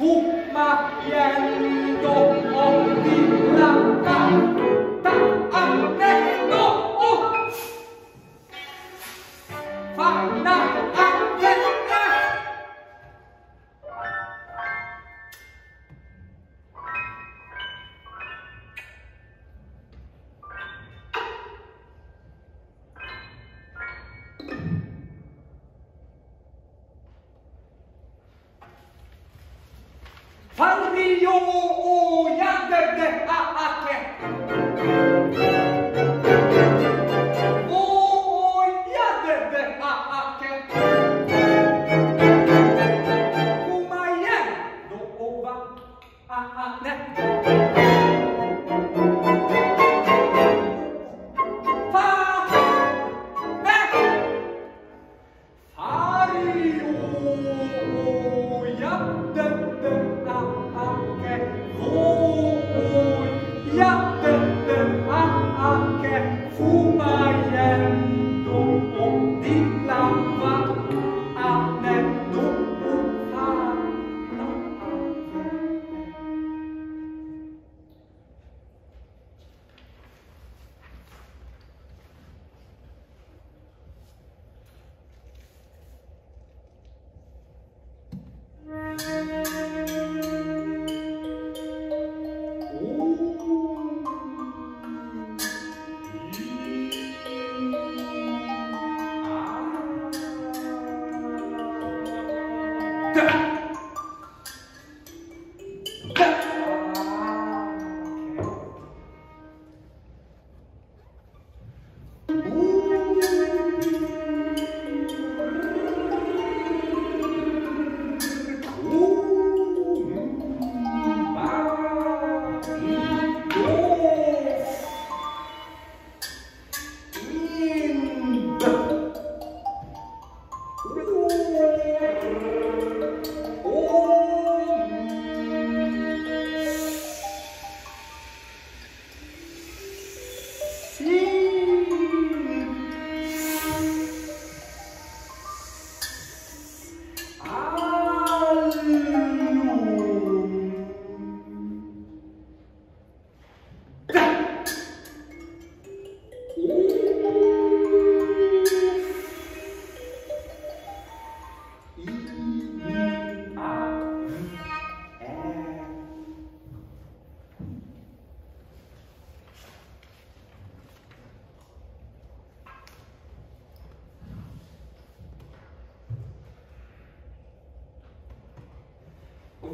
fumma piendo ogni latte 3ミ用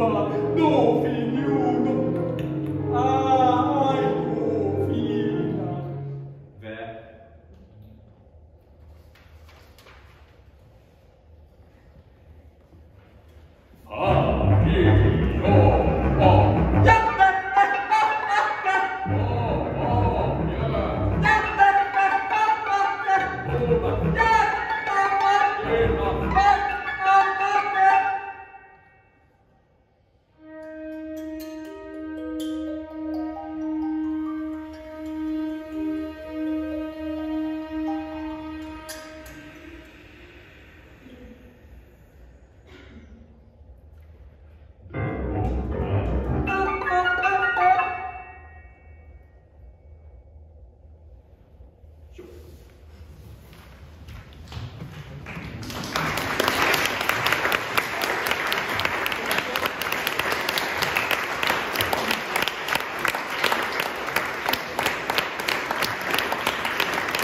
aiuta! No, figliuto! Ah, ai tuo figlia! Beh... Ah, figlio! Oh! Yeah!